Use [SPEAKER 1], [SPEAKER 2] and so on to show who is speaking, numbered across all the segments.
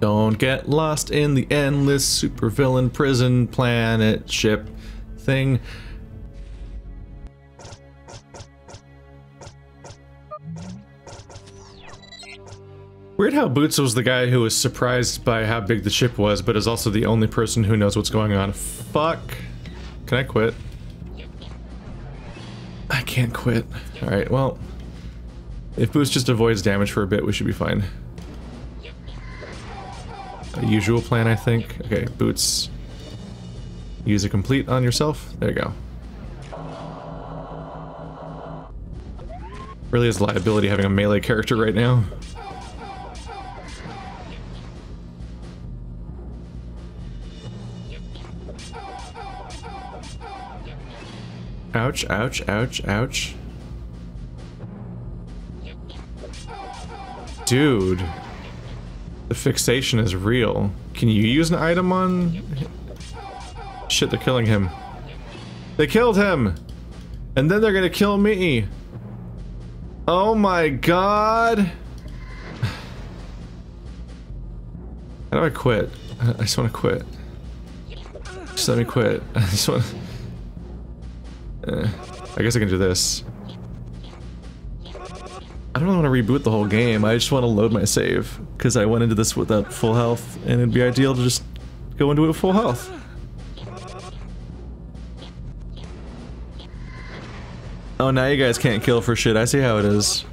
[SPEAKER 1] Don't get lost in the endless supervillain prison planet ship thing. Weird how Boots was the guy who was surprised by how big the ship was, but is also the only person who knows what's going on. Fuck. Can I quit? I can't quit. Alright, well... If Boots just avoids damage for a bit, we should be fine. A usual plan, I think. Okay, Boots. Use a complete on yourself. There you go. Really is liability having a melee character right now. Ouch, ouch, ouch, ouch. Dude. The fixation is real. Can you use an item on... Shit, they're killing him. They killed him! And then they're gonna kill me! Oh my god! How do I quit? I just want to quit. Just let me quit. I just want uh, I guess I can do this. I don't want to reboot the whole game, I just want to load my save. Because I went into this without full health, and it'd be ideal to just go into it with full health. Oh, now you guys can't kill for shit, I see how it is.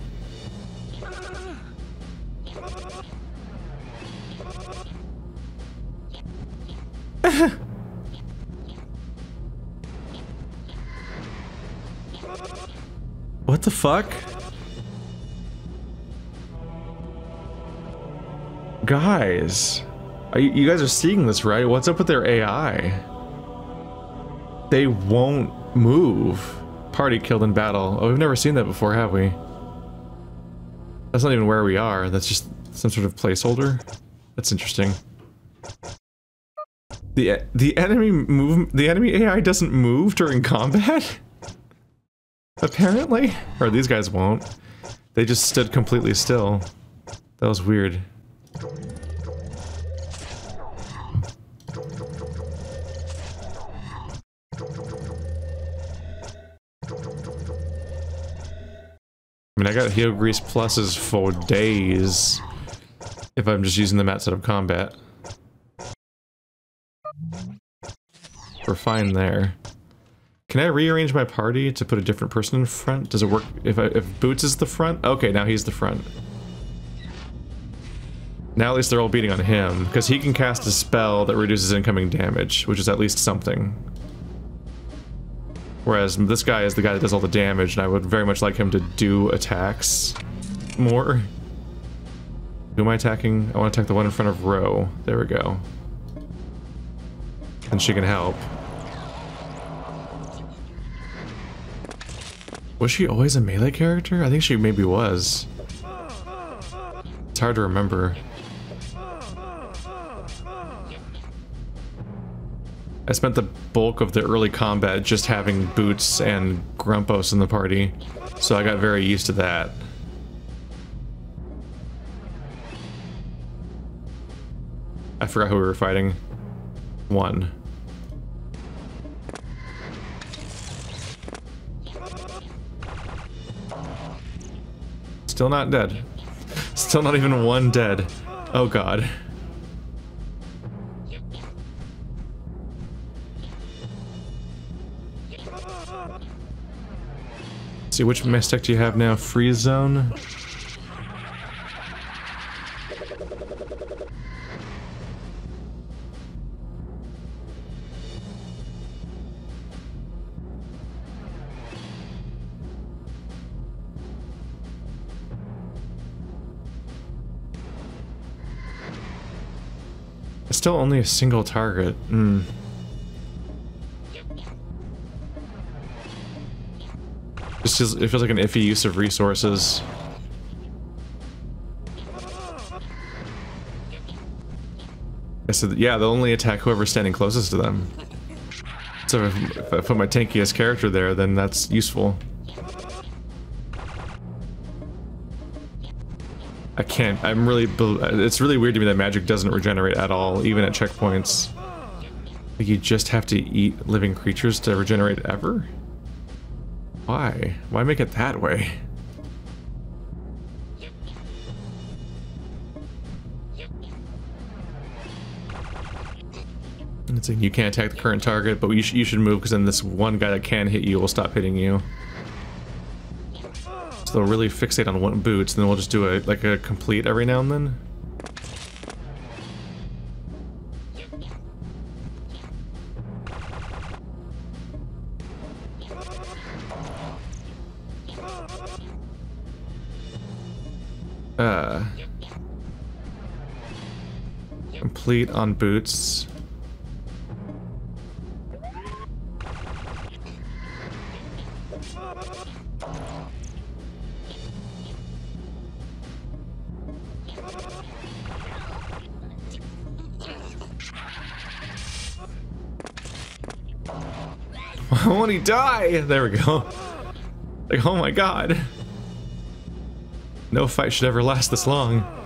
[SPEAKER 1] What the fuck? Guys, you, guys are seeing this, right? What's up with their AI? They won't move. Party killed in battle. Oh, we've never seen that before, have we? That's not even where we are. That's just some sort of placeholder. That's interesting. The the enemy move the enemy AI doesn't move during combat? Apparently. Or these guys won't. They just stood completely still. That was weird. I mean, I got heal grease pluses for days if I'm just using them outside of combat. We're fine there. Can I rearrange my party to put a different person in front? Does it work if, I, if Boots is the front? Okay, now he's the front. Now at least they're all beating on him, because he can cast a spell that reduces incoming damage, which is at least something. Whereas this guy is the guy that does all the damage, and I would very much like him to do attacks more. Who am I attacking? I want to attack the one in front of Rho. There we go. And she can help. Was she always a melee character? I think she maybe was. It's hard to remember. I spent the bulk of the early combat just having Boots and Grumpos in the party, so I got very used to that. I forgot who we were fighting. One. Still not dead. Still not even one dead. Oh god. See, which mystic do you have now? Freeze zone? It's still only a single target. Mm. Just it feels like an iffy use of resources. I said, yeah, they'll only attack whoever's standing closest to them. So if, if I put my tankiest character there, then that's useful. I can't, I'm really, it's really weird to me that magic doesn't regenerate at all, even at checkpoints. Like you just have to eat living creatures to regenerate ever? Why? Why make it that way? It's like you can't attack the current target, but you, sh you should move because then this one guy that can hit you will stop hitting you. So they'll really fixate on one boots, and then we'll just do a like a complete every now and then. Complete on boots. won't he die? There we go. Like, oh my god. No fight should ever last this long.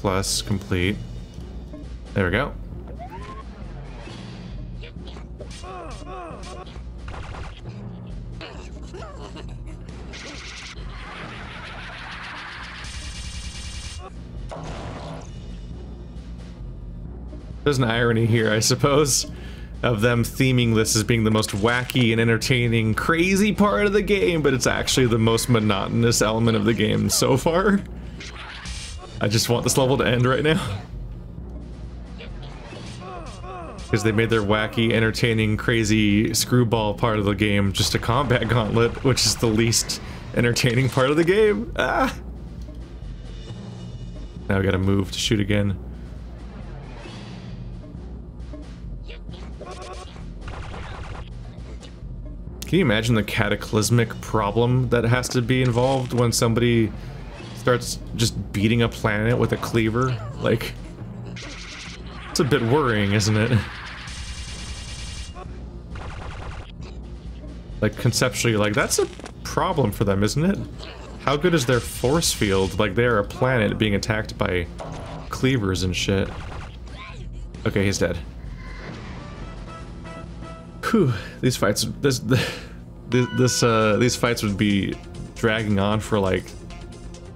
[SPEAKER 1] Plus, complete. There we go. There's an irony here, I suppose, of them theming this as being the most wacky and entertaining, crazy part of the game, but it's actually the most monotonous element of the game so far. I just want this level to end right now. because they made their wacky, entertaining, crazy screwball part of the game just a combat gauntlet, which is the least entertaining part of the game. Ah! Now we gotta move to shoot again. Can you imagine the cataclysmic problem that has to be involved when somebody starts just beating a planet with a cleaver? Like, it's a bit worrying, isn't it? Like, conceptually, like, that's a problem for them, isn't it? How good is their force field? Like, they're a planet being attacked by cleavers and shit. Okay, he's dead. Whew, these fights, this, this, uh, these fights would be dragging on for like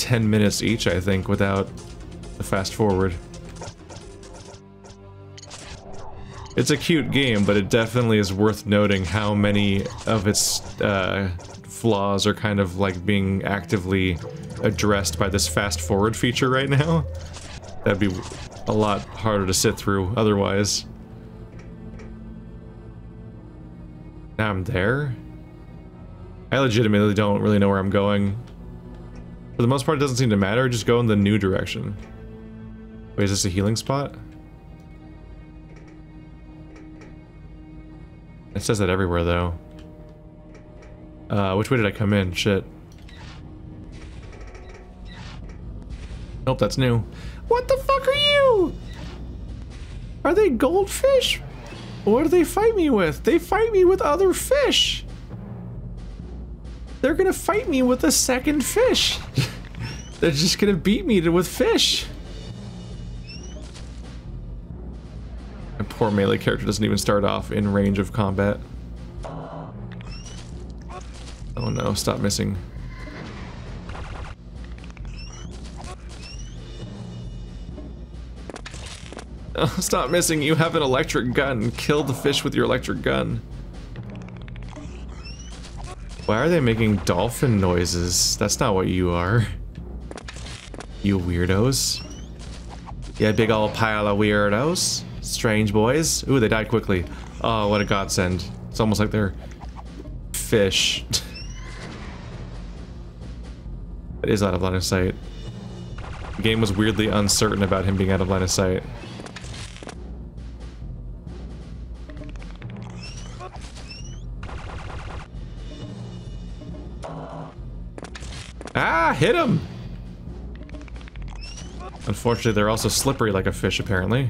[SPEAKER 1] 10 minutes each, I think, without the fast forward. It's a cute game, but it definitely is worth noting how many of its uh, flaws are kind of like being actively addressed by this fast forward feature right now. That'd be a lot harder to sit through otherwise. Now I'm there? I legitimately don't really know where I'm going. For the most part, it doesn't seem to matter. Just go in the new direction. Wait, is this a healing spot? It says that everywhere, though. Uh, which way did I come in? Shit. Nope, that's new. What the fuck are you? Are they goldfish? What do they fight me with? They fight me with other fish. They're gonna fight me with a second fish. They're just gonna beat me to, with fish. My poor melee character doesn't even start off in range of combat. Oh no, stop missing. Oh, stop missing, you have an electric gun. Kill the fish with your electric gun. Why are they making dolphin noises? That's not what you are. You weirdos. Yeah, big old pile of weirdos. Strange boys. Ooh, they died quickly. Oh, what a godsend. It's almost like they're fish. it is out of line of sight. The game was weirdly uncertain about him being out of line of sight. Hit him! Unfortunately, they're also slippery like a fish, apparently.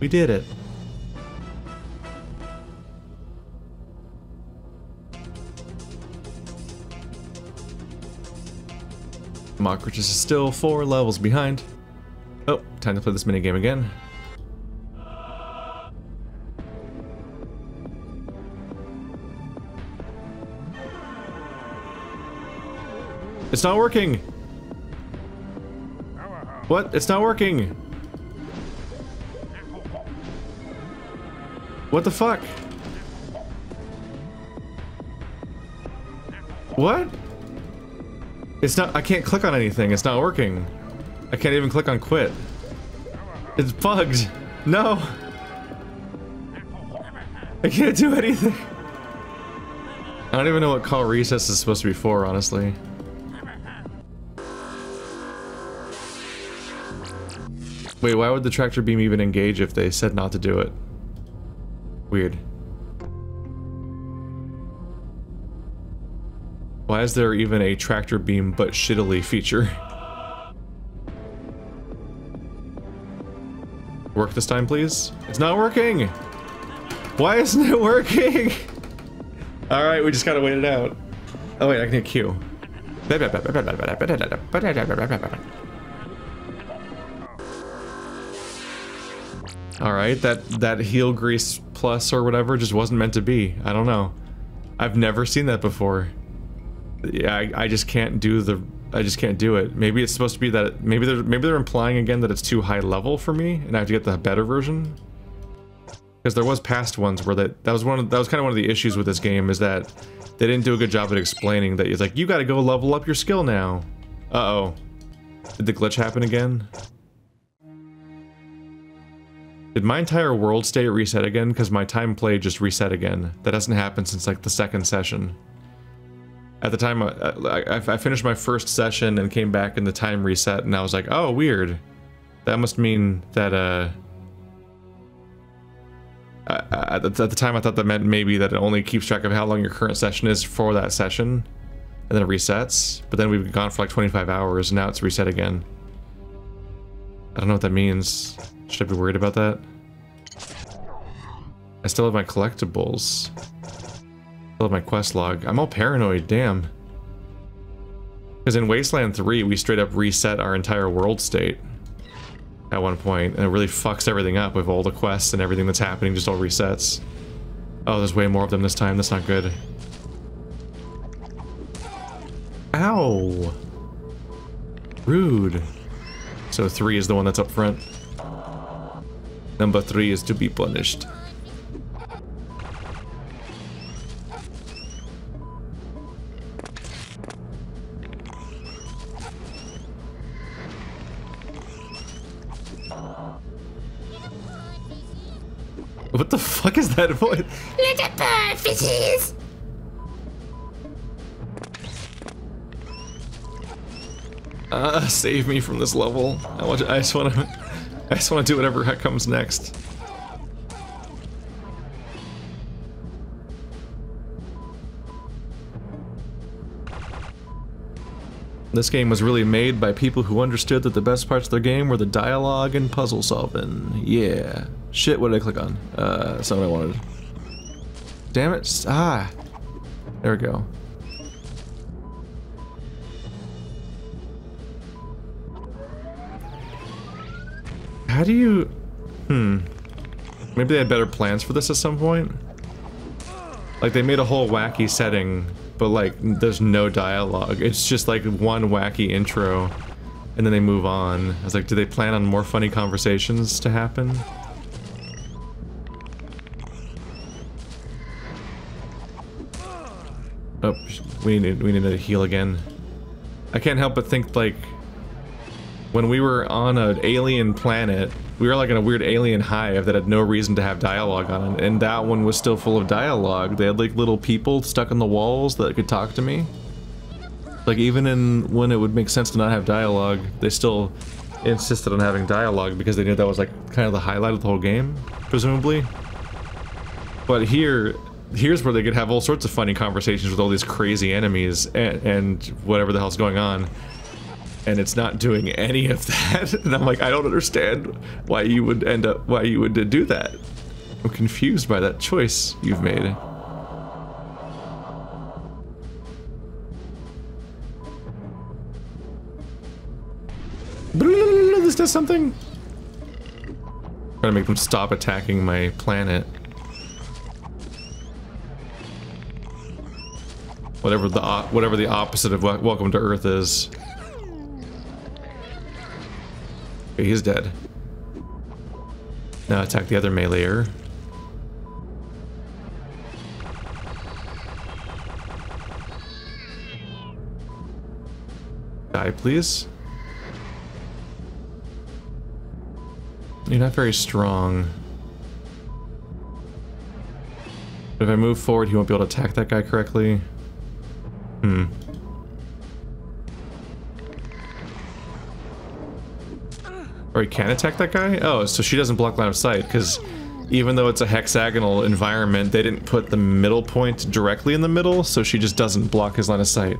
[SPEAKER 1] We did it. Democratus is still four levels behind. Oh, time to play this minigame again. It's not working! What? It's not working! What the fuck? What? It's not- I can't click on anything, it's not working. I can't even click on quit. It's bugged! No! I can't do anything! I don't even know what call recess is supposed to be for, honestly. Wait, why would the tractor beam even engage if they said not to do it? Weird. Why is there even a tractor beam but shittily feature? Work this time, please? It's not working! Why isn't it working? Alright, we just gotta wait it out. Oh wait, I can hit Q. Alright, that, that heel grease plus or whatever just wasn't meant to be. I don't know. I've never seen that before. Yeah, I, I just can't do the... I just can't do it. Maybe it's supposed to be that... Maybe they're, maybe they're implying again that it's too high level for me, and I have to get the better version? Because there was past ones where that... That was one of, that was kind of one of the issues with this game, is that they didn't do a good job at explaining that it's like, you gotta go level up your skill now. Uh-oh. Did the glitch happen again? Did my entire world state reset again? Because my time play just reset again. That hasn't happened since like the second session. At the time, uh, I, I, I finished my first session and came back and the time reset and I was like, oh, weird. That must mean that, uh... at the time I thought that meant maybe that it only keeps track of how long your current session is for that session. And then it resets. But then we've gone for like 25 hours and now it's reset again. I don't know what that means. Should I be worried about that? I still have my collectibles. Still have my quest log. I'm all paranoid, damn. Because in Wasteland 3, we straight up reset our entire world state at one point, and it really fucks everything up with all the quests and everything that's happening just all resets. Oh, there's way more of them this time. That's not good. Ow! Rude. So 3 is the one that's up front. Number three is to be punished. What the fuck is that voice?
[SPEAKER 2] Little bird fishes!
[SPEAKER 1] Uh, save me from this level. I want. To, I just want to. I just want to do whatever comes next. This game was really made by people who understood that the best parts of their game were the dialogue and puzzle solving. Yeah. Shit, what did I click on? Uh, that's not what I wanted. Damn it. Ah. There we go. How do you... Hmm. Maybe they had better plans for this at some point? Like, they made a whole wacky setting, but like, there's no dialogue. It's just like one wacky intro, and then they move on. I was like, do they plan on more funny conversations to happen? Oh, we need we need to heal again. I can't help but think like when we were on an alien planet we were like in a weird alien hive that had no reason to have dialogue on it, and that one was still full of dialogue. They had like little people stuck in the walls that could talk to me. Like even in when it would make sense to not have dialogue, they still insisted on having dialogue because they knew that was like kind of the highlight of the whole game, presumably. But here, here's where they could have all sorts of funny conversations with all these crazy enemies and, and whatever the hell's going on and it's not doing any of that. And I'm like, I don't understand why you would end up, why you would do that. I'm confused by that choice you've made. This does something? Trying to make them stop attacking my planet. Whatever the whatever the opposite of welcome to Earth is. He's dead. Now attack the other meleeer. Die, please. You're not very strong. But if I move forward, he won't be able to attack that guy correctly. Hmm. Or he can attack that guy? Oh, so she doesn't block line of sight, because even though it's a hexagonal environment, they didn't put the middle point directly in the middle, so she just doesn't block his line of sight.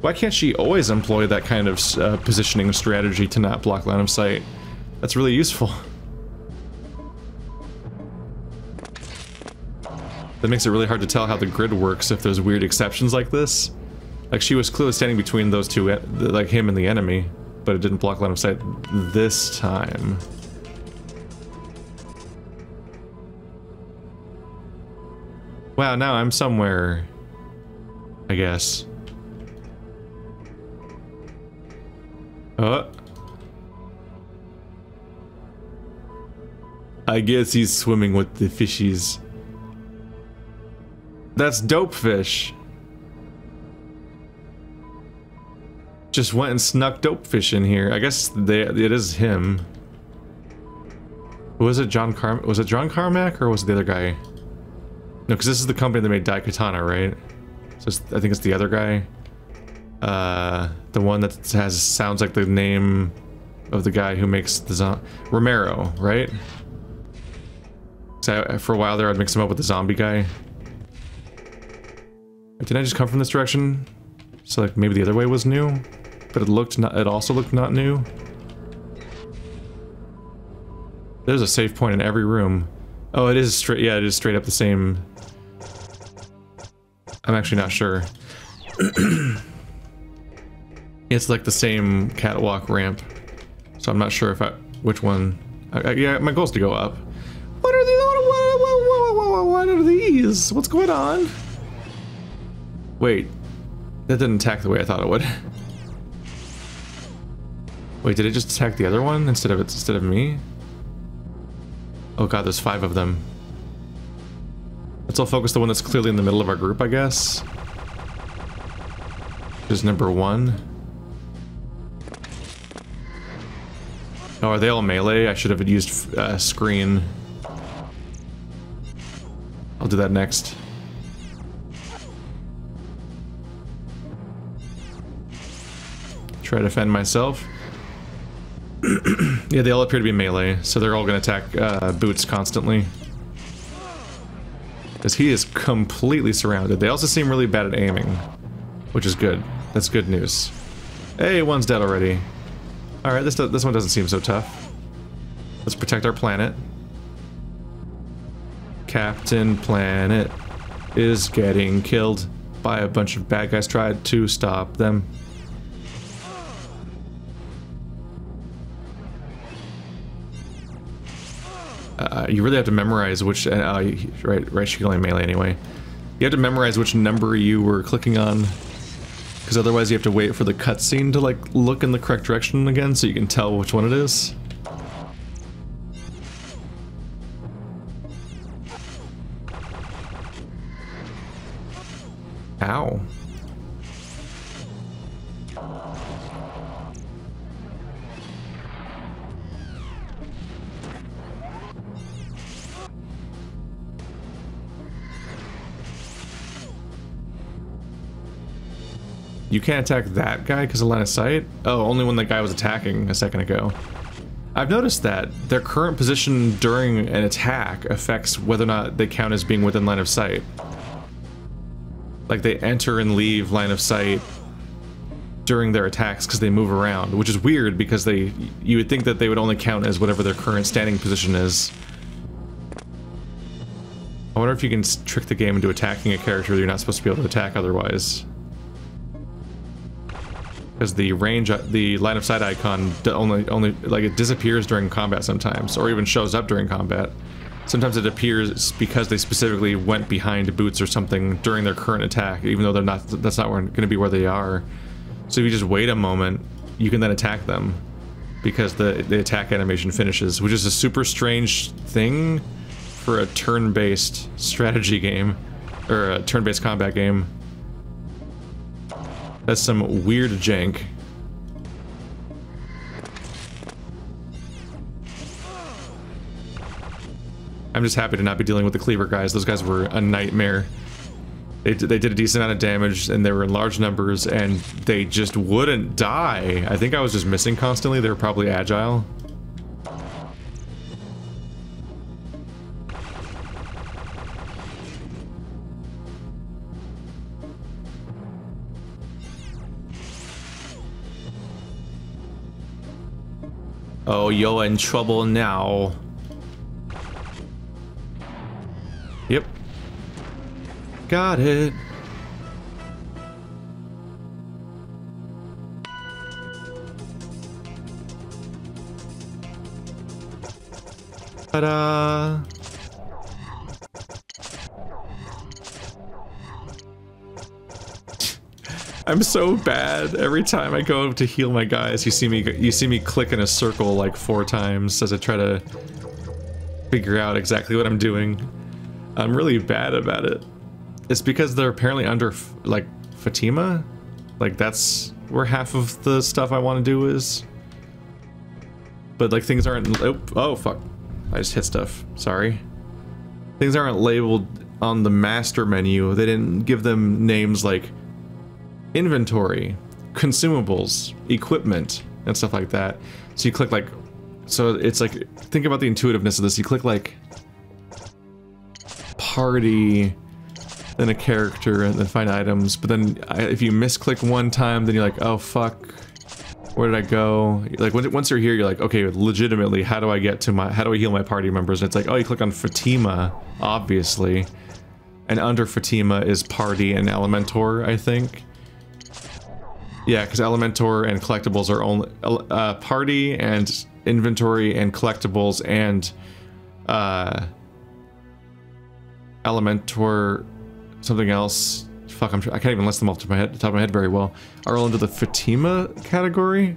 [SPEAKER 1] Why can't she always employ that kind of uh, positioning strategy to not block line of sight? That's really useful. That makes it really hard to tell how the grid works if there's weird exceptions like this. Like, she was clearly standing between those two, like him and the enemy but it didn't block line of sight this time. Wow, now I'm somewhere, I guess. Oh. I guess he's swimming with the fishies. That's dope fish. Just went and snuck Dopefish in here. I guess they, it is him. Was it John Car was it John Carmack or was it the other guy? No, because this is the company that made Daikatana, right? So I think it's the other guy. Uh, the one that has sounds like the name of the guy who makes the zombie. Romero, right? So I, for a while there, I'd mix him up with the zombie guy. Didn't I just come from this direction? So like maybe the other way was new? But it looked not, it also looked not new. There's a safe point in every room. Oh, it is straight, yeah, it is straight up the same. I'm actually not sure. it's like the same catwalk ramp. So I'm not sure if I, which one. I, I, yeah, my goal is to go up. What are these? What, what, what, what are these? What's going on? Wait, that didn't attack the way I thought it would. Wait, did it just attack the other one instead of instead of me? Oh god, there's five of them. Let's all focus the one that's clearly in the middle of our group, I guess. Is number one. Oh, are they all melee? I should have used uh, screen. I'll do that next. Try to defend myself. yeah, they all appear to be melee, so they're all going to attack uh, Boots constantly. Because he is completely surrounded. They also seem really bad at aiming, which is good. That's good news. Hey, one's dead already. Alright, this, this one doesn't seem so tough. Let's protect our planet. Captain Planet is getting killed by a bunch of bad guys tried to stop them. Uh, you really have to memorize which, uh, uh right, right, she can only melee anyway. You have to memorize which number you were clicking on, because otherwise you have to wait for the cutscene to like look in the correct direction again so you can tell which one it is. Ow. You can't attack that guy because of line of sight? Oh, only when the guy was attacking a second ago. I've noticed that their current position during an attack affects whether or not they count as being within line of sight. Like they enter and leave line of sight during their attacks because they move around, which is weird because they you would think that they would only count as whatever their current standing position is. I wonder if you can trick the game into attacking a character that you're not supposed to be able to attack otherwise. Because the range, uh, the line of sight icon only, only, like it disappears during combat sometimes, or even shows up during combat. Sometimes it appears because they specifically went behind boots or something during their current attack, even though they're not, that's not going to be where they are. So if you just wait a moment, you can then attack them because the, the attack animation finishes, which is a super strange thing for a turn-based strategy game, or a turn-based combat game. That's some weird jank. I'm just happy to not be dealing with the cleaver guys. Those guys were a nightmare. They, they did a decent amount of damage, and they were in large numbers, and they just wouldn't die. I think I was just missing constantly. They were probably agile. Oh, you're in trouble now. Yep. Got it. Ta-da! I'm so bad. Every time I go to heal my guys, you see me you see me click in a circle like four times as I try to figure out exactly what I'm doing. I'm really bad about it. It's because they're apparently under like Fatima. Like that's where half of the stuff I want to do is. But like things aren't oh, oh fuck. I just hit stuff. Sorry. Things aren't labeled on the master menu. They didn't give them names like inventory, consumables, equipment, and stuff like that. So you click like, so it's like, think about the intuitiveness of this. You click like party, then a character, and then find items. But then if you misclick one time, then you're like, oh fuck, where did I go? Like once you're here, you're like, okay, legitimately, how do I get to my, how do I heal my party members? And it's like, oh, you click on Fatima, obviously. And under Fatima is party and Elementor, I think. Yeah, because Elementor and collectibles are only uh, party and inventory and collectibles and uh, Elementor, something else. Fuck, I'm I can't even list them off the top of my head, top of my head very well. Are all into the Fatima category,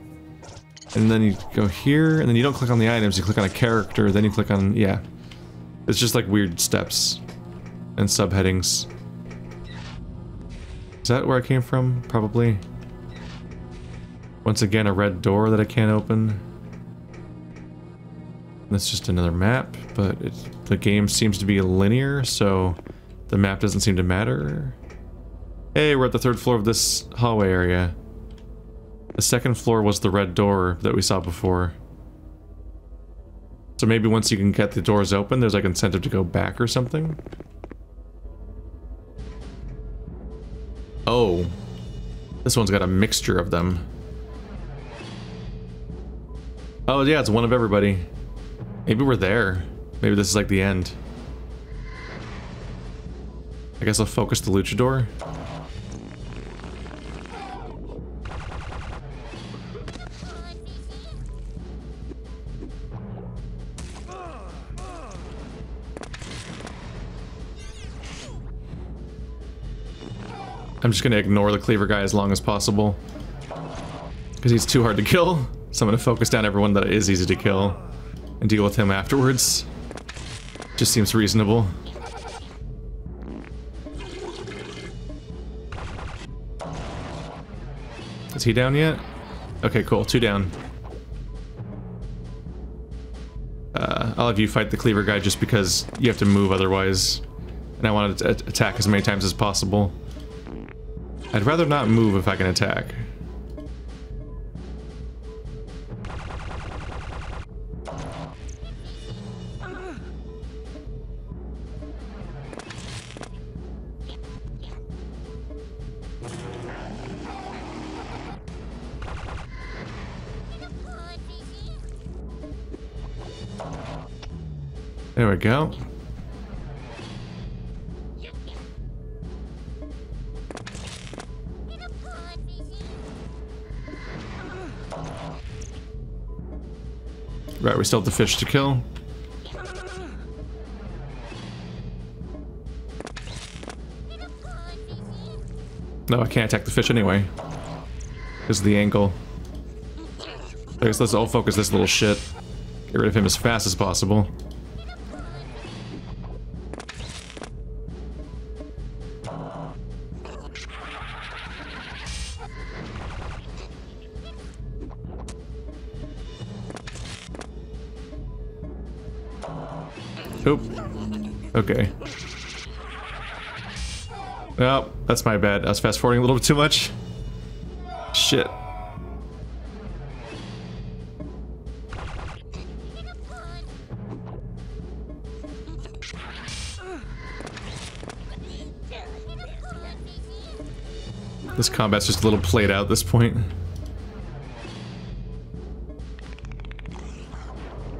[SPEAKER 1] and then you go here, and then you don't click on the items. You click on a character, then you click on yeah. It's just like weird steps and subheadings. Is that where I came from? Probably. Once again, a red door that I can't open. That's just another map, but it, the game seems to be linear, so the map doesn't seem to matter. Hey, we're at the third floor of this hallway area. The second floor was the red door that we saw before. So maybe once you can get the doors open, there's like incentive to go back or something? Oh. This one's got a mixture of them. Oh yeah, it's one of everybody. Maybe we're there. Maybe this is like the end. I guess I'll focus the luchador. I'm just gonna ignore the cleaver guy as long as possible. Because he's too hard to kill. So I'm gonna focus down everyone that is easy to kill and deal with him afterwards. Just seems reasonable. Is he down yet? Okay, cool. Two down. Uh, I'll have you fight the cleaver guy just because you have to move otherwise. And I want to attack as many times as possible. I'd rather not move if I can attack. Go. Right, we still have the fish to kill. No, I can't attack the fish anyway. Because of the angle. I guess let's all focus this little shit. Get rid of him as fast as possible. My bad. I was fast forwarding a little bit too much. Shit. This combat's just a little played out at this point.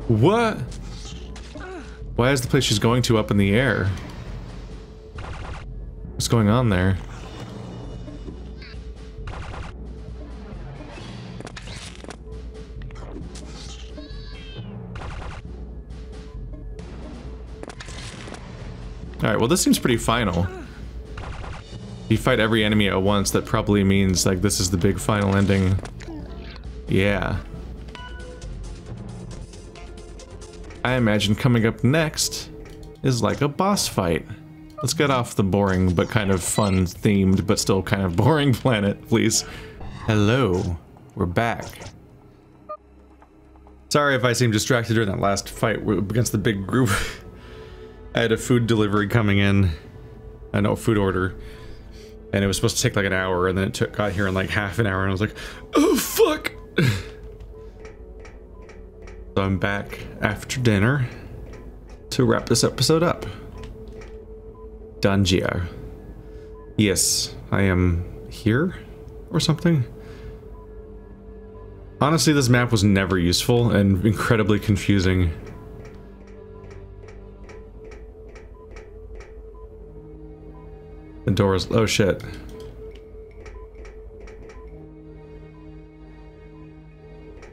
[SPEAKER 1] What? Why is the place she's going to up in the air? Going on there? Alright, well this seems pretty final. If you fight every enemy at once, that probably means like this is the big final ending. Yeah. I imagine coming up next is like a boss fight. Let's get off the boring but kind of fun themed but still kind of boring planet, please. Hello, we're back. Sorry if I seemed distracted during that last fight against the big group. I had a food delivery coming in. Uh, I know, food order. And it was supposed to take like an hour and then it took, got here in like half an hour and I was like, oh fuck! So I'm back after dinner to wrap this episode up. Dangia. Yes, I am here or something. Honestly, this map was never useful and incredibly confusing. The door is- oh shit.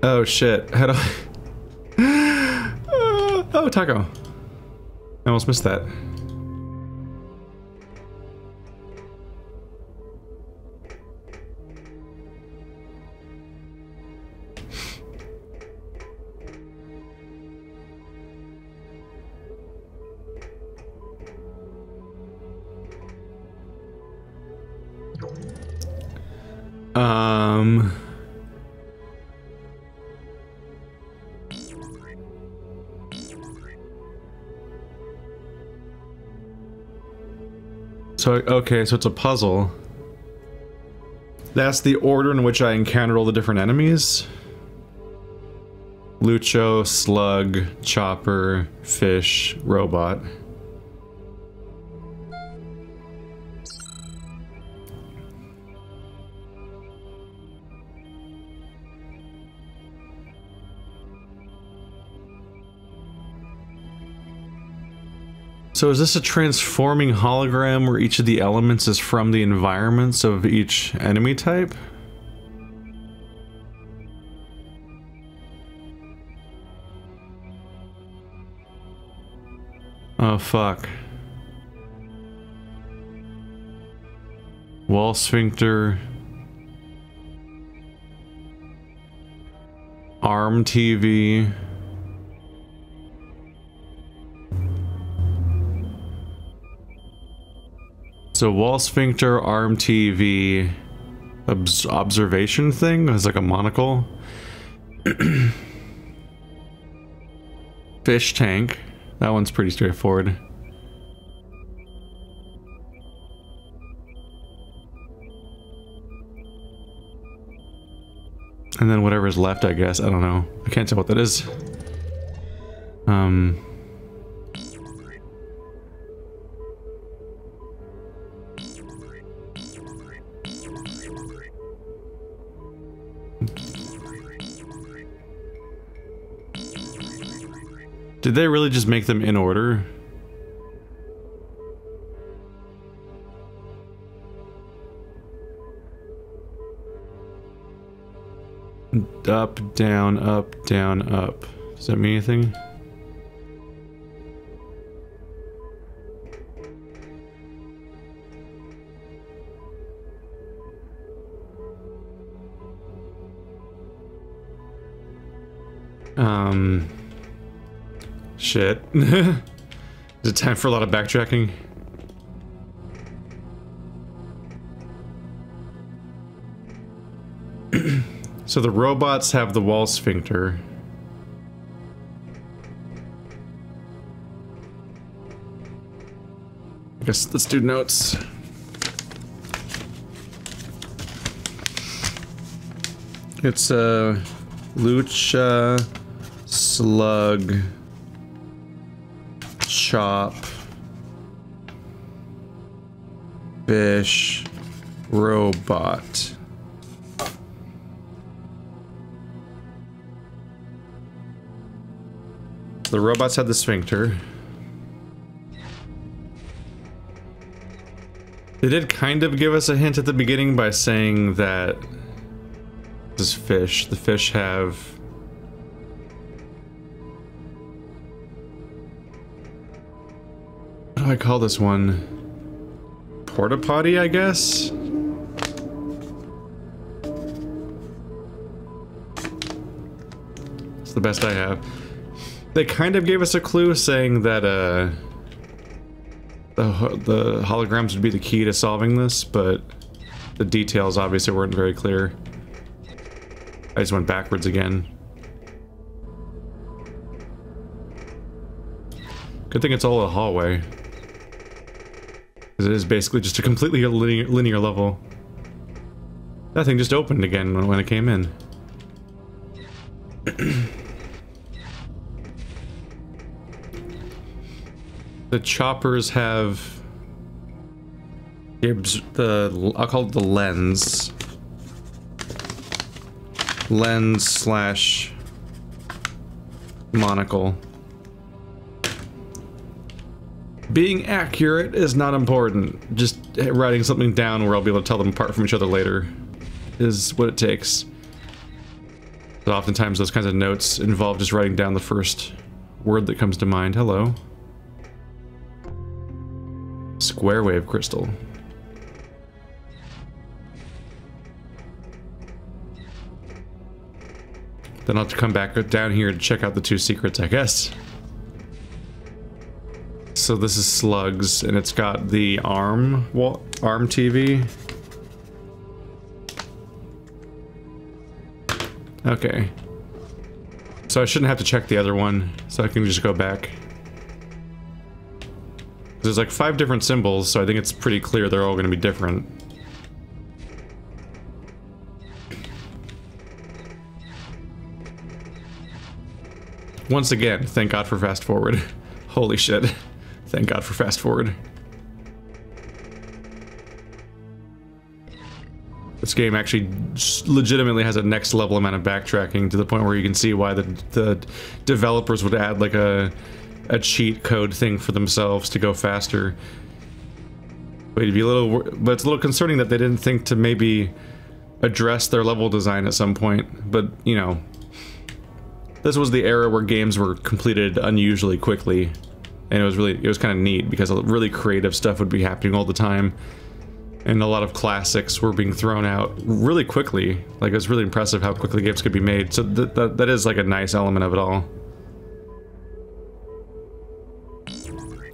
[SPEAKER 1] Oh shit, how do I- oh, taco. I almost missed that. Um... So, okay, so it's a puzzle. That's the order in which I encountered all the different enemies. Lucho, Slug, Chopper, Fish, Robot. So is this a transforming hologram where each of the elements is from the environments of each enemy type? Oh fuck. Wall sphincter. Arm TV. So wall sphincter, arm TV, obs observation thing is like a monocle. Fish tank. That one's pretty straightforward. And then whatever's left, I guess. I don't know. I can't tell what that is. Um... Did they really just make them in order? Up, down, up, down, up. Does that mean anything? Um... Shit. Is it time for a lot of backtracking? so the robots have the wall sphincter. I guess let's do notes. It's a uh, Lucha Slug Chop. Fish. Robot. The robots had the sphincter. They did kind of give us a hint at the beginning by saying that this fish, the fish have call this one? Porta potty, I guess? It's the best I have. They kind of gave us a clue saying that, uh... The, the holograms would be the key to solving this, but the details obviously weren't very clear. I just went backwards again. Good thing it's all a hallway. Because it is basically just a completely linear, linear level. That thing just opened again when, when it came in. the choppers have the I'll call it the lens lens slash monocle being accurate is not important. Just writing something down where I'll be able to tell them apart from each other later is what it takes. But oftentimes those kinds of notes involve just writing down the first word that comes to mind. Hello. Square wave crystal. Then I'll have to come back down here to check out the two secrets, I guess. So this is Slugs, and it's got the ARM ARM TV. Okay. So I shouldn't have to check the other one, so I can just go back. There's like five different symbols, so I think it's pretty clear they're all going to be different. Once again, thank God for fast forward. Holy shit. Thank God for fast forward. This game actually legitimately has a next level amount of backtracking to the point where you can see why the, the developers would add like a, a cheat code thing for themselves to go faster. But it'd be a little, but it's a little concerning that they didn't think to maybe address their level design at some point. But you know, this was the era where games were completed unusually quickly and it was really it was kind of neat because really creative stuff would be happening all the time. And a lot of classics were being thrown out really quickly. Like it was really impressive how quickly games could be made. So th th that is like a nice element of it all.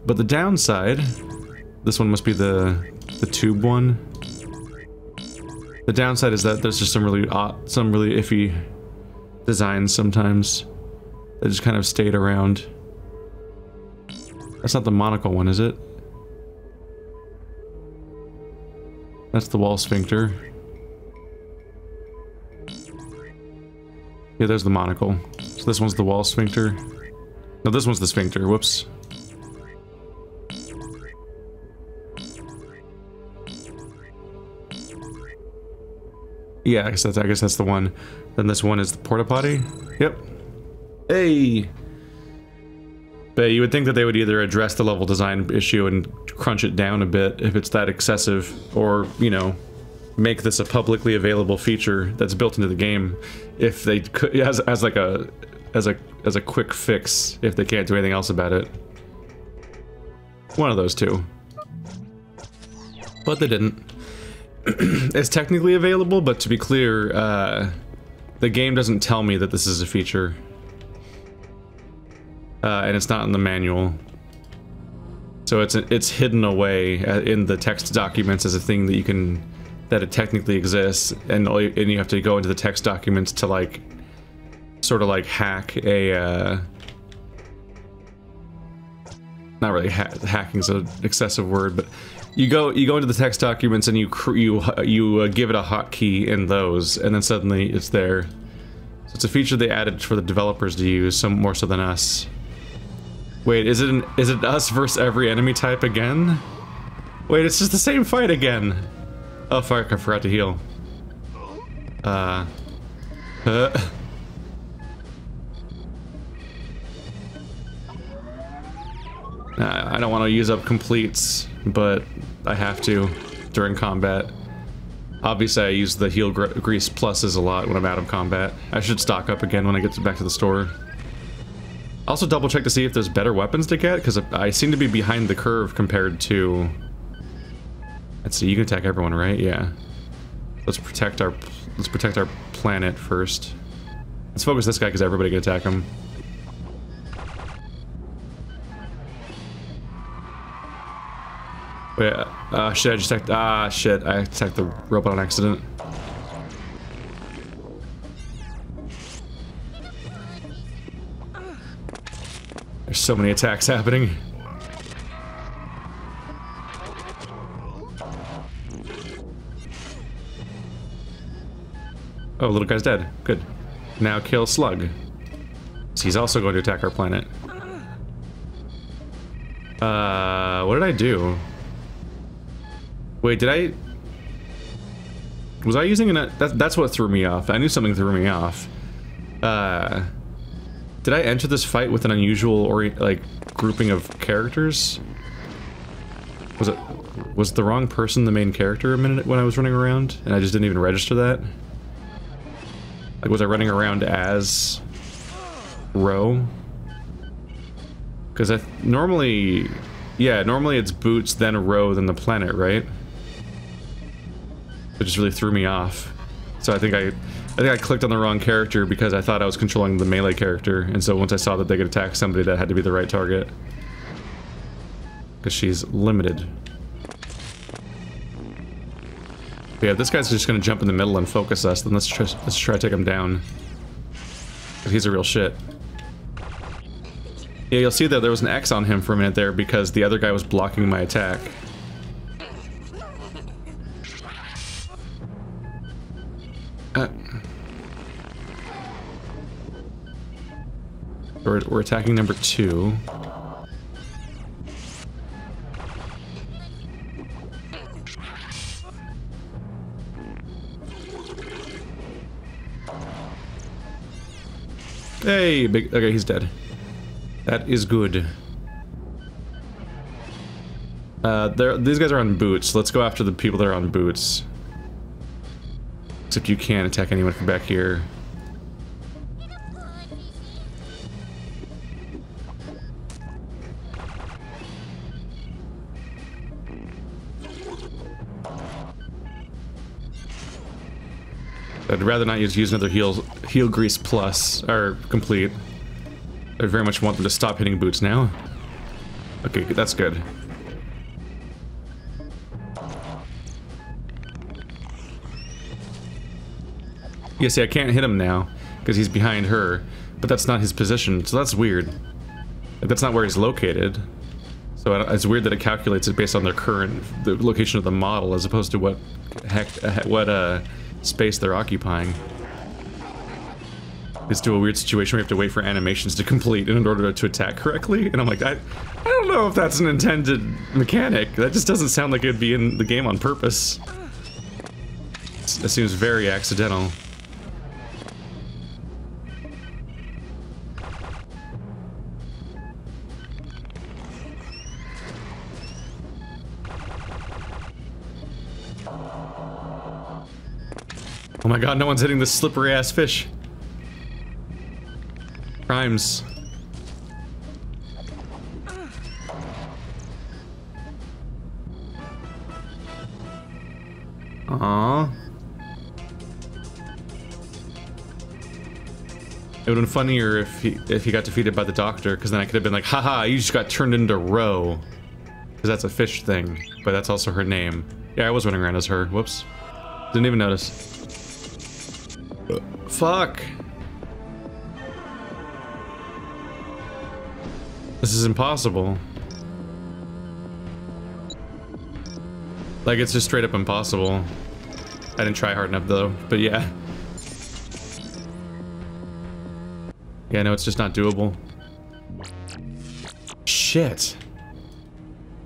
[SPEAKER 1] But the downside this one must be the the tube one. The downside is that there's just some really odd some really iffy designs sometimes that just kind of stayed around that's not the monocle one, is it? That's the wall sphincter. Yeah, there's the monocle. So this one's the wall sphincter. No, this one's the sphincter. Whoops. Yeah, I guess that's I guess that's the one. Then this one is the porta potty. Yep. Hey. But you would think that they would either address the level design issue and crunch it down a bit if it's that excessive, or you know, make this a publicly available feature that's built into the game. If they could, as as like a as a as a quick fix, if they can't do anything else about it. One of those two. But they didn't. it's technically available, but to be clear, uh, the game doesn't tell me that this is a feature. Uh, and it's not in the manual. So it's it's hidden away uh, in the text documents as a thing that you can that it technically exists, and you, and you have to go into the text documents to like sort of like hack a. Uh, not really ha hacking's an excessive word, but you go you go into the text documents and you you you uh, give it a hotkey in those, and then suddenly it's there. So it's a feature they added for the developers to use, some more so than us. Wait, is it an, is it us versus every enemy type again? Wait, it's just the same fight again. Oh fuck, I forgot to heal. Uh. uh. I don't want to use up completes, but I have to during combat. Obviously, I use the heal grease pluses a lot when I'm out of combat. I should stock up again when I get back to the store. Also double check to see if there's better weapons to get, because I seem to be behind the curve compared to... Let's see, you can attack everyone, right? Yeah. Let's protect our let's protect our planet first. Let's focus this guy because everybody can attack him. Wait, uh, shit, I just attacked, ah, shit, I attacked the robot on accident. There's so many attacks happening. Oh, little guy's dead. Good. Now kill Slug. He's also going to attack our planet. Uh, what did I do? Wait, did I... Was I using an... That, that's what threw me off. I knew something threw me off. Uh... Did I enter this fight with an unusual or like grouping of characters? Was it was the wrong person the main character a minute when I was running around and I just didn't even register that? Like was I running around as Rho? Because I normally, yeah, normally it's Boots then Rho then the planet, right? It just really threw me off. So I think I, I think I clicked on the wrong character because I thought I was controlling the melee character, and so once I saw that they could attack somebody, that had to be the right target. Because she's limited. But yeah, this guy's just gonna jump in the middle and focus us, then let's try, let's try to take him down. He's a real shit. Yeah, you'll see that there was an X on him for a minute there because the other guy was blocking my attack. We're, we're attacking number two. Hey, big. Okay, he's dead. That is good. Uh, these guys are on boots. Let's go after the people that are on boots. Except you can't attack anyone from back here. I'd rather not use, use another heal, heal grease plus, or complete. I very much want them to stop hitting boots now. Okay, that's good. Yeah, see, I can't hit him now, because he's behind her, but that's not his position, so that's weird. Like, that's not where he's located. So it's weird that it calculates it based on their current, the location of the model, as opposed to what heck, what, uh, space they're occupying. is to a weird situation where you have to wait for animations to complete in order to attack correctly. And I'm like, I, I don't know if that's an intended mechanic. That just doesn't sound like it'd be in the game on purpose. It seems very accidental. Oh my god, no one's hitting this slippery ass fish. Crimes. Aww. It would have been funnier if he if he got defeated by the doctor, because then I could have been like, haha, you just got turned into Ro. Because that's a fish thing, but that's also her name. Yeah, I was running around as her. Whoops. Didn't even notice. Fuck. This is impossible. Like, it's just straight up impossible. I didn't try hard enough, though, but yeah. Yeah, no, it's just not doable. Shit.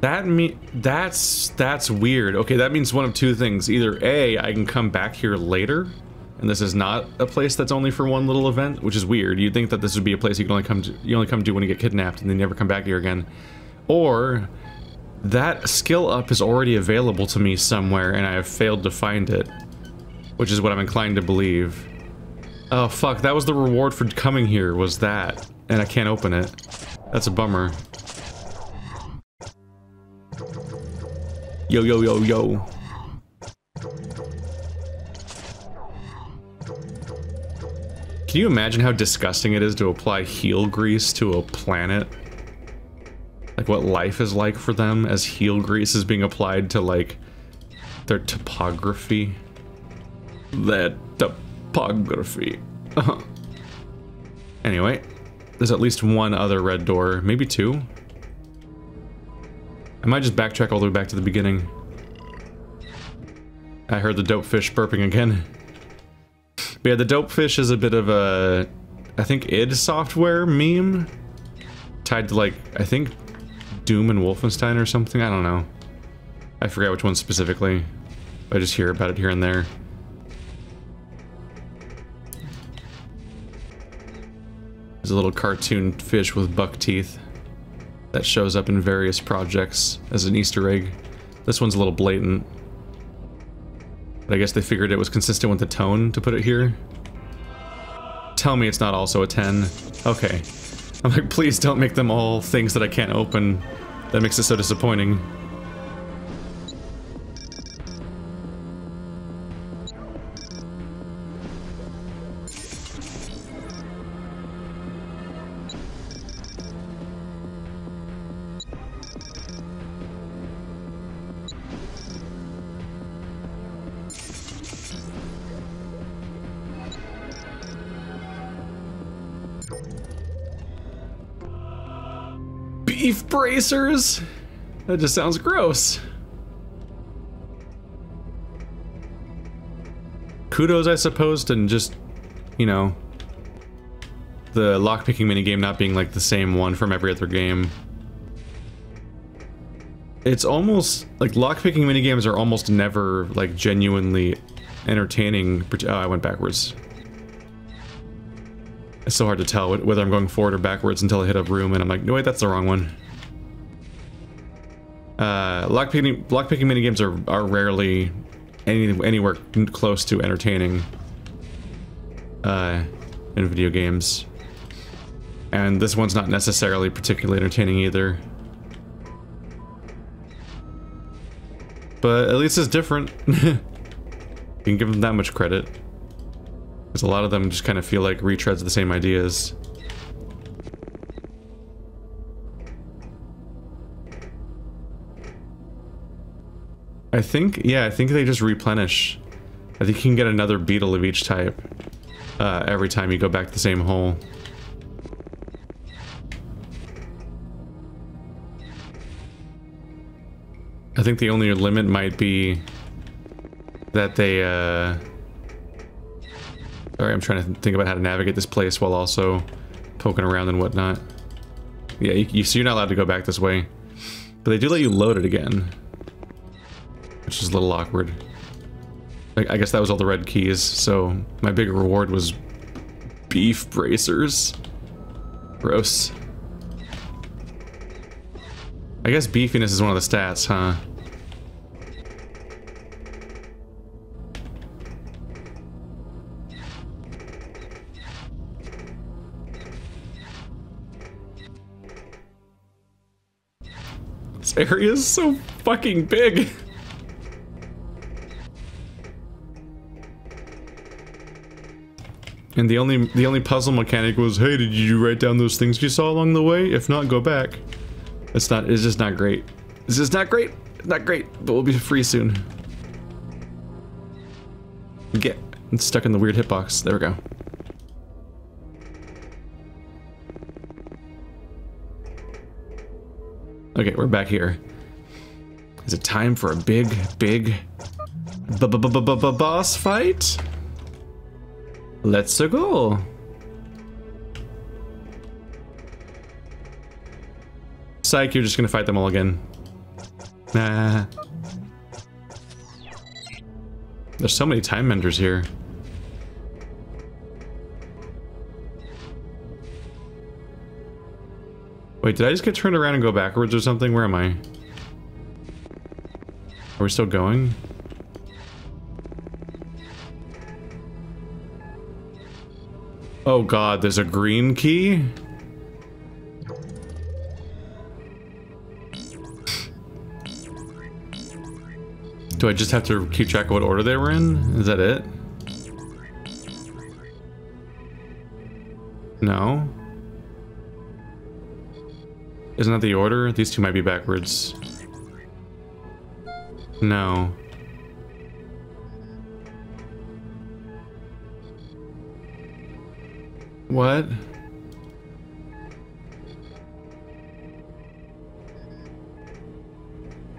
[SPEAKER 1] That me that's that's weird. Okay, that means one of two things. Either A, I can come back here later, and this is not a place that's only for one little event, which is weird. You'd think that this would be a place you can only come to you only come to when you get kidnapped and then never come back here again. Or that skill up is already available to me somewhere and I have failed to find it. Which is what I'm inclined to believe. Oh fuck, that was the reward for coming here, was that. And I can't open it. That's a bummer. Yo, yo, yo, yo. Can you imagine how disgusting it is to apply heel grease to a planet? Like what life is like for them as heel grease is being applied to like their topography. That topography. Uh-huh. anyway, there's at least one other red door, maybe two. I might just backtrack all the way back to the beginning. I heard the dope fish burping again. But yeah, the dope fish is a bit of a, I think id Software meme tied to like, I think Doom and Wolfenstein or something. I don't know. I forget which one specifically. I just hear about it here and there. There's a little cartoon fish with buck teeth that shows up in various projects as an Easter egg. This one's a little blatant. But I guess they figured it was consistent with the tone to put it here. Tell me it's not also a 10. Okay. I'm like, please don't make them all things that I can't open. That makes it so disappointing. Beef bracers? That just sounds gross. Kudos, I suppose, to just, you know, the lockpicking minigame not being like the same one from every other game. It's almost, like, lockpicking minigames are almost never, like, genuinely entertaining. Oh, I went backwards. It's so hard to tell whether I'm going forward or backwards until I hit a room and I'm like, no wait, that's the wrong one. Uh, lockpicking, lockpicking minigames are, are rarely any, anywhere close to entertaining uh, in video games. And this one's not necessarily particularly entertaining either. But at least it's different. you can give them that much credit. Because a lot of them just kind of feel like retreads of the same ideas. I think, yeah, I think they just replenish. I think you can get another beetle of each type uh, every time you go back to the same hole. I think the only limit might be that they, uh, Sorry, I'm trying to think about how to navigate this place while also poking around and whatnot. Yeah, you, you, so you're not allowed to go back this way. But they do let you load it again. Which is a little awkward. I, I guess that was all the red keys, so my big reward was beef bracers. Gross. I guess beefiness is one of the stats, huh? This area is so fucking big. And the only the only puzzle mechanic was, hey, did you write down those things you saw along the way? If not, go back. It's not. It's just not great. It's just not great. Not great. But we'll be free soon. Get it's stuck in the weird hitbox. There we go. Okay, we're back here. Is it time for a big, big b -b -b -b boss fight? Let's go. Psych, you're just gonna fight them all again. Nah. There's so many time menders here. Wait, did I just get turned around and go backwards or something? Where am I? Are we still going? Oh god, there's a green key? Do I just have to keep track of what order they were in? Is that it? No? Isn't that the order? These two might be backwards. No. What?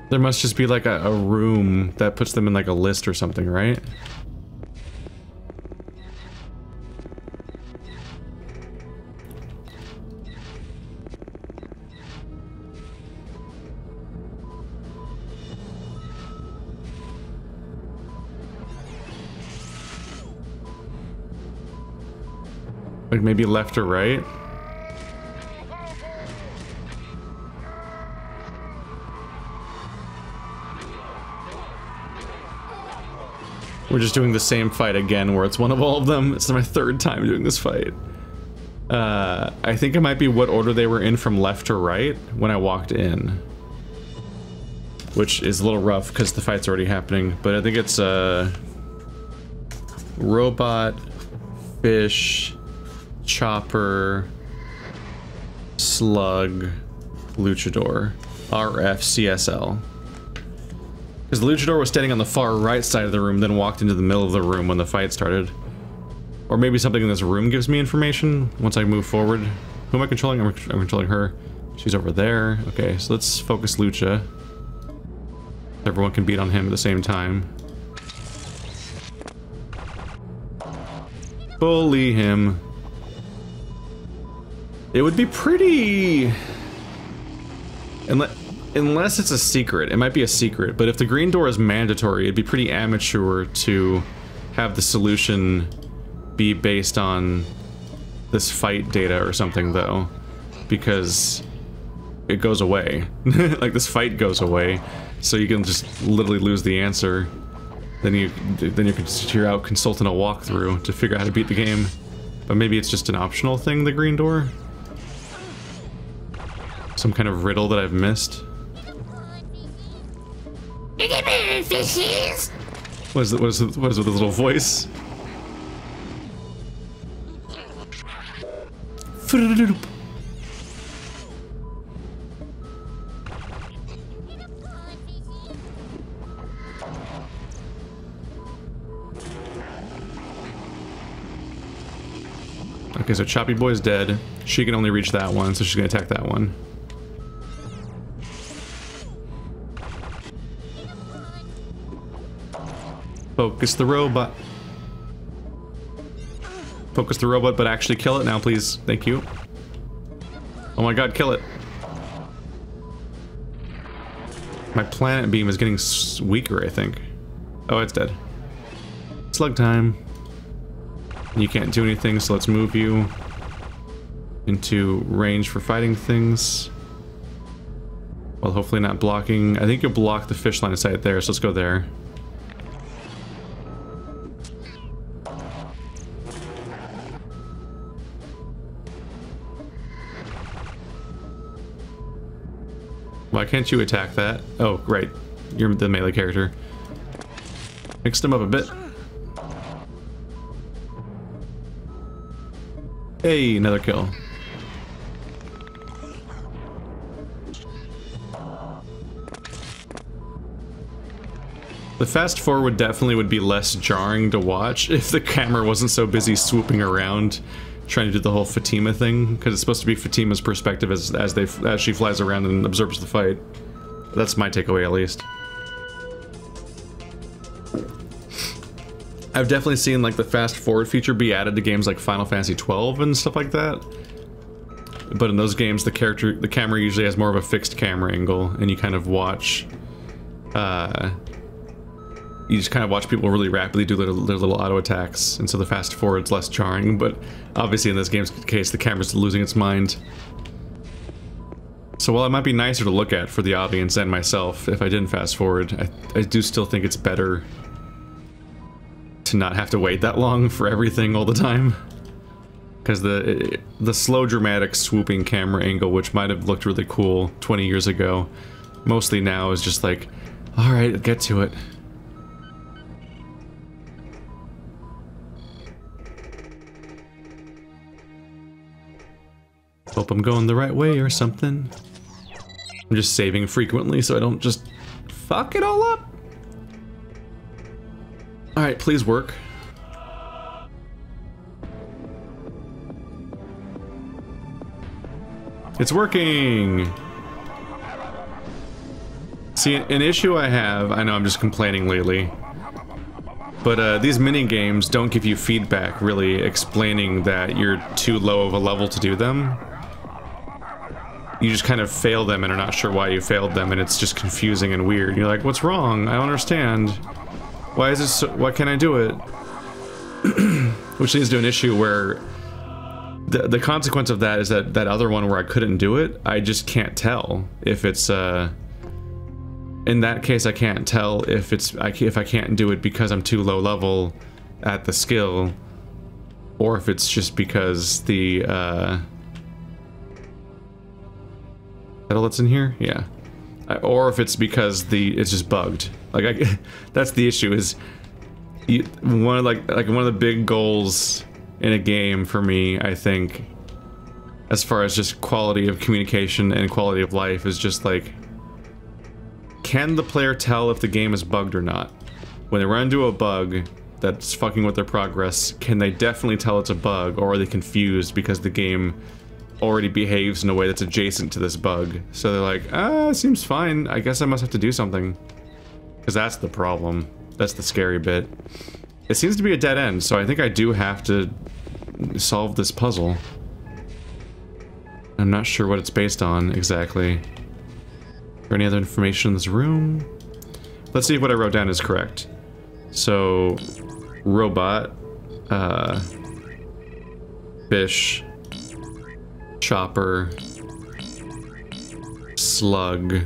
[SPEAKER 1] There must just be like a, a, room that puts them in like a list or something, right? Maybe left or right? We're just doing the same fight again where it's one of all of them. It's my third time doing this fight. Uh, I think it might be what order they were in from left to right when I walked in. Which is a little rough because the fight's already happening. But I think it's uh, robot, fish, Chopper, Slug, Luchador, RF, CSL. Because the Luchador was standing on the far right side of the room, then walked into the middle of the room when the fight started. Or maybe something in this room gives me information once I move forward. Who am I controlling? I'm, I'm controlling her. She's over there. Okay, so let's focus Lucha. Everyone can beat on him at the same time. Bully him. It would be pretty... Unless, unless it's a secret. It might be a secret, but if the green door is mandatory, it'd be pretty amateur to have the solution be based on this fight data or something, though. Because it goes away. like, this fight goes away, so you can just literally lose the answer. Then you then you can you're out consulting a walkthrough to figure out how to beat the game. But maybe it's just an optional thing, the green door? Some kind of riddle that I've missed.
[SPEAKER 2] You get me fishes.
[SPEAKER 1] What is it? What is it? What is it with the little voice? Okay, so Choppy Boy's dead. She can only reach that one, so she's gonna attack that one. Focus the robot. Focus the robot, but actually kill it now, please. Thank you. Oh my god, kill it. My planet beam is getting weaker, I think. Oh, it's dead. Slug time. You can't do anything, so let's move you into range for fighting things. Well, hopefully not blocking. I think you'll block the fish line of sight there, so let's go there. Why can't you attack that? Oh, right. You're the melee character. Mixed them up a bit. Hey, another kill. The fast forward definitely would be less jarring to watch if the camera wasn't so busy swooping around trying to do the whole Fatima thing because it's supposed to be Fatima's perspective as as they as she flies around and observes the fight. That's my takeaway at least. I've definitely seen like the fast forward feature be added to games like Final Fantasy 12 and stuff like that. But in those games, the character, the camera usually has more of a fixed camera angle, and you kind of watch uh, you just kind of watch people really rapidly do their, their little auto attacks, and so the fast forward's less jarring, but obviously in this game's case, the camera's losing its mind. So while it might be nicer to look at for the audience and myself if I didn't fast forward, I, I do still think it's better to not have to wait that long for everything all the time. Because the the slow, dramatic, swooping camera angle, which might have looked really cool 20 years ago, mostly now is just like, alright, get to it. Hope I'm going the right way or something. I'm just saving frequently so I don't just fuck it all up. Alright, please work. It's working! See, an issue I have, I know I'm just complaining lately, but uh, these mini games don't give you feedback really explaining that you're too low of a level to do them you just kind of fail them and are not sure why you failed them, and it's just confusing and weird. You're like, what's wrong? I don't understand. Why is this? So, why can't I do it? Which leads to an issue where the the consequence of that is that that other one where I couldn't do it, I just can't tell if it's uh. In that case, I can't tell if it's if I can't do it because I'm too low level at the skill, or if it's just because the uh, that's in here? Yeah. Or if it's because the it's just bugged. Like I, that's the issue is you, one of like like one of the big goals in a game for me, I think, as far as just quality of communication and quality of life is just like can the player tell if the game is bugged or not? When they run into a bug that's fucking with their progress, can they definitely tell it's a bug or are they confused because the game already behaves in a way that's adjacent to this bug. So they're like, ah, seems fine. I guess I must have to do something. Because that's the problem. That's the scary bit. It seems to be a dead end, so I think I do have to solve this puzzle. I'm not sure what it's based on exactly. There any other information in this room? Let's see if what I wrote down is correct. So, robot, uh, fish, Chopper. Slug.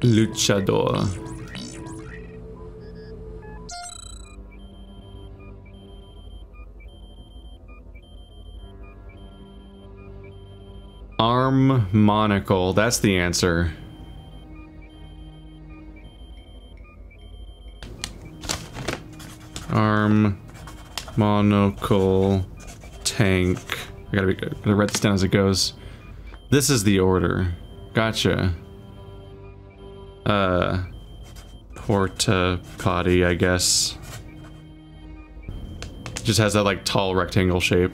[SPEAKER 1] Luchador. Arm monocle, that's the answer. Arm monocle tank. I gotta, be, gotta write this down as it goes. This is the order. Gotcha. Uh, porta potty, I guess. Just has that like tall rectangle shape.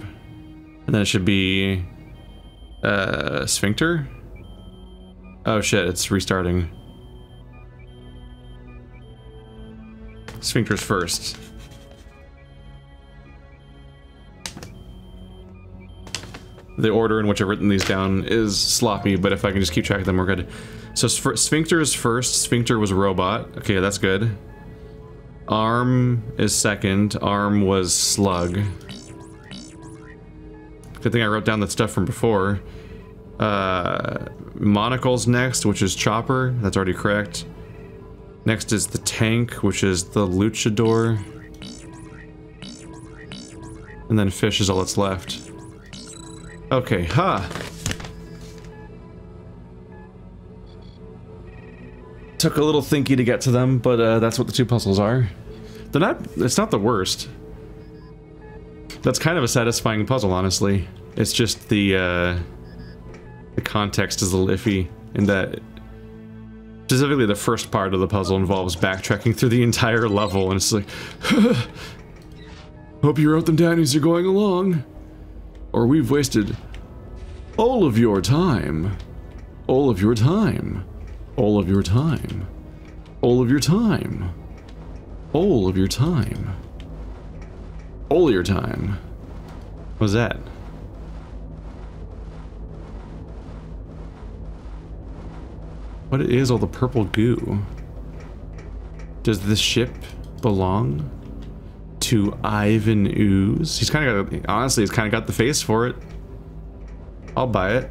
[SPEAKER 1] And then it should be uh sphincter? Oh shit, it's restarting. Sphincter's first. The order in which I've written these down is sloppy, but if I can just keep track of them, we're good. So Sphincter is first. Sphincter was robot. Okay, that's good. Arm is second. Arm was slug. Good thing I wrote down that stuff from before. Uh, Monocle's next, which is Chopper. That's already correct. Next is the tank, which is the Luchador. And then fish is all that's left. Okay, huh. Took a little thinky to get to them, but uh, that's what the two puzzles are. They're not, it's not the worst. That's kind of a satisfying puzzle, honestly. It's just the, uh, the context is a little iffy in that specifically the first part of the puzzle involves backtracking through the entire level and it's like hope you wrote them down as you're going along or we've wasted all of your time all of your time all of your time all of your time all of your time all of your time. What's that? What is all the purple goo? Does this ship belong to Ivan Ooze? He's kind of got, honestly, he's kind of got the face for it. I'll buy it.